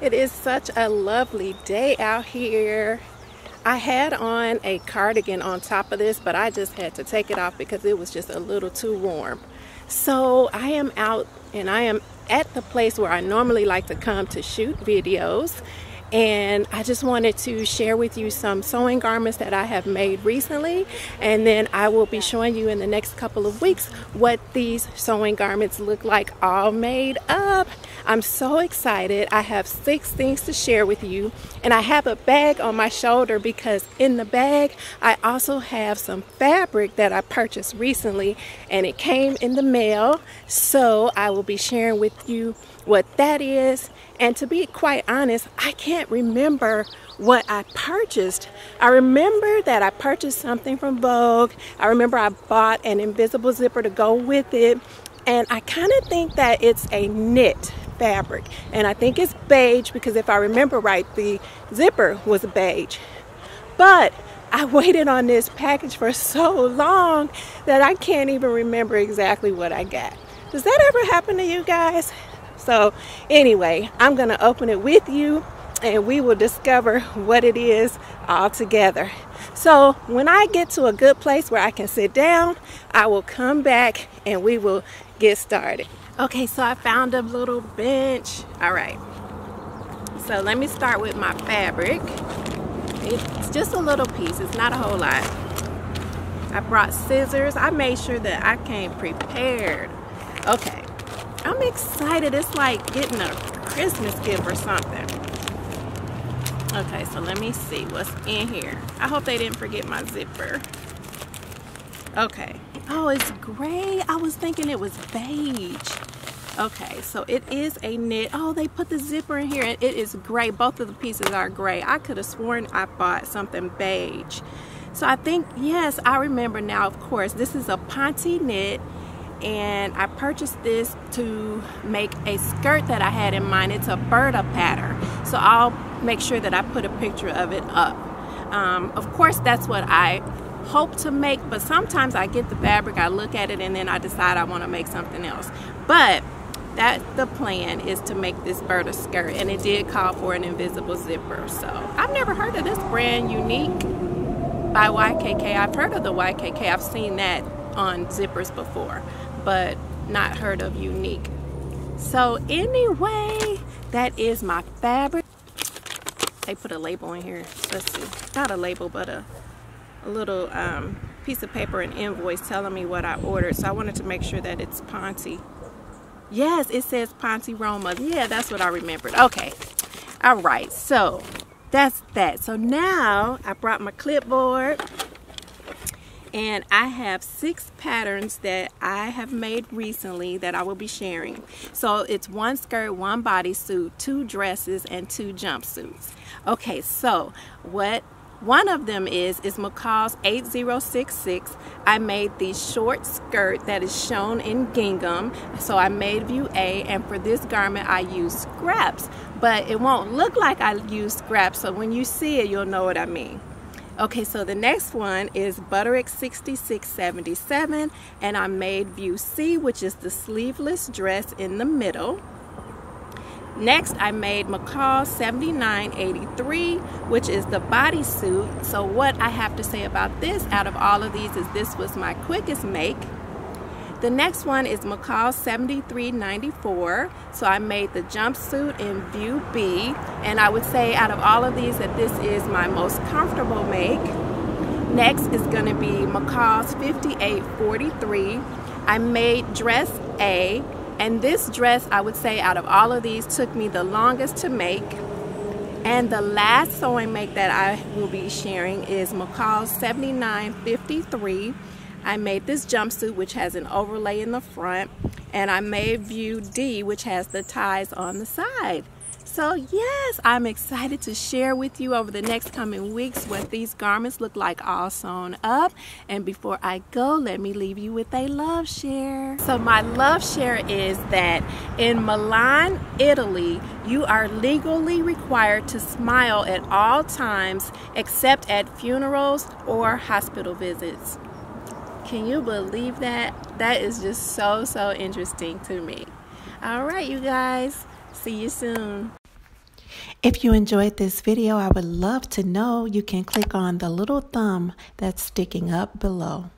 It is such a lovely day out here. I had on a cardigan on top of this, but I just had to take it off because it was just a little too warm. So I am out and I am at the place where I normally like to come to shoot videos and I just wanted to share with you some sewing garments that I have made recently and then I will be showing you in the next couple of weeks what these sewing garments look like all made up. I'm so excited. I have six things to share with you and I have a bag on my shoulder because in the bag I also have some fabric that I purchased recently and it came in the mail so I will be sharing with you what that is and to be quite honest, I can't remember what I purchased. I remember that I purchased something from Vogue. I remember I bought an invisible zipper to go with it. And I kind of think that it's a knit fabric. And I think it's beige because if I remember right, the zipper was a beige. But I waited on this package for so long that I can't even remember exactly what I got. Does that ever happen to you guys? So anyway, I'm going to open it with you and we will discover what it is all together. So when I get to a good place where I can sit down, I will come back and we will get started. Okay, so I found a little bench. All right. So let me start with my fabric. It's just a little piece. It's not a whole lot. I brought scissors. I made sure that I came prepared. Okay. I'm excited. It's like getting a Christmas gift or something. Okay, so let me see what's in here. I hope they didn't forget my zipper. Okay. Oh, it's gray. I was thinking it was beige. Okay, so it is a knit. Oh, they put the zipper in here and it is gray. Both of the pieces are gray. I could have sworn I bought something beige. So I think, yes, I remember now, of course. This is a Ponte knit and I purchased this to make a skirt that I had in mind. It's a Burda pattern. So I'll make sure that I put a picture of it up. Um, of course, that's what I hope to make, but sometimes I get the fabric, I look at it, and then I decide I want to make something else. But that the plan is to make this Burda skirt, and it did call for an invisible zipper. So I've never heard of this brand Unique by YKK. I've heard of the YKK. I've seen that on zippers before but not heard of Unique. So anyway, that is my fabric. They put a label in here. Let's see. Not a label, but a little um, piece of paper and invoice telling me what I ordered. So I wanted to make sure that it's Ponte. Yes, it says Ponte Roma. Yeah, that's what I remembered. Okay. All right. So that's that. So now I brought my clipboard and I have six patterns that I have made recently that I will be sharing. So it's one skirt, one bodysuit, two dresses, and two jumpsuits. Okay, so what one of them is is McCall's 8066. I made the short skirt that is shown in gingham. So I made view A and for this garment I used scraps. But it won't look like I used scraps so when you see it you'll know what I mean. Okay, so the next one is Butterick 6677 and I made view C, which is the sleeveless dress in the middle. Next, I made McCall 7983, which is the bodysuit. So what I have to say about this out of all of these is this was my quickest make. The next one is McCall 7394. So I made the jumpsuit in view B. And I would say out of all of these that this is my most comfortable make. Next is going to be McCall's 5843. I made dress A. And this dress, I would say out of all of these, took me the longest to make. And the last sewing make that I will be sharing is McCall's 7953. I made this jumpsuit which has an overlay in the front and I made view D which has the ties on the side. So yes, I'm excited to share with you over the next coming weeks what these garments look like all sewn up. And before I go, let me leave you with a love share. So my love share is that in Milan, Italy, you are legally required to smile at all times except at funerals or hospital visits. Can you believe that? That is just so, so interesting to me. All right, you guys. See you soon. If you enjoyed this video, I would love to know. You can click on the little thumb that's sticking up below.